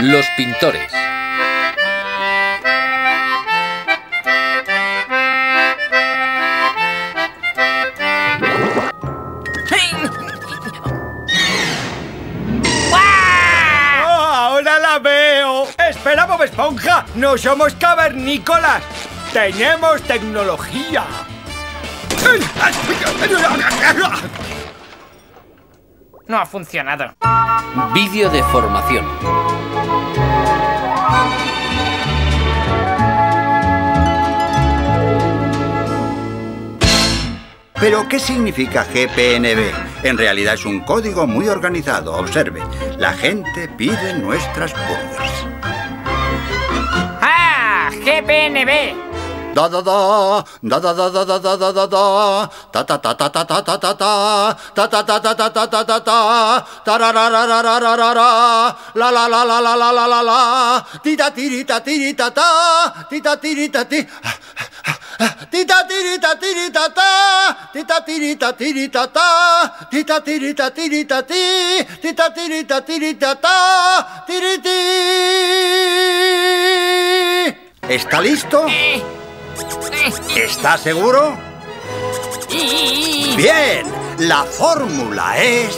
Los pintores. ¡Oh, ahora la veo! ¡Espera, Bob Esponja! ¡No somos cavernícolas! ¡Tenemos tecnología! No ha funcionado. Vídeo de formación. ¿Pero qué significa GPNB? En realidad es un código muy organizado. Observe, la gente pide nuestras burgers. ¡Ah! ¡GPNB! Da da da, da da da da da da da da da, ta ta ta ta ta ta ta ta ta, ta ta ta ta ta ta ta ta ta, la la la la la la la la la, ta, ti, tita tirita tirita ta, tita tirita tirita ta, tita tirita tirita ti, tita tirita tirita ta, tiriti. ¿Está listo? ¿Está seguro? Bien, la fórmula es...